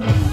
Bye.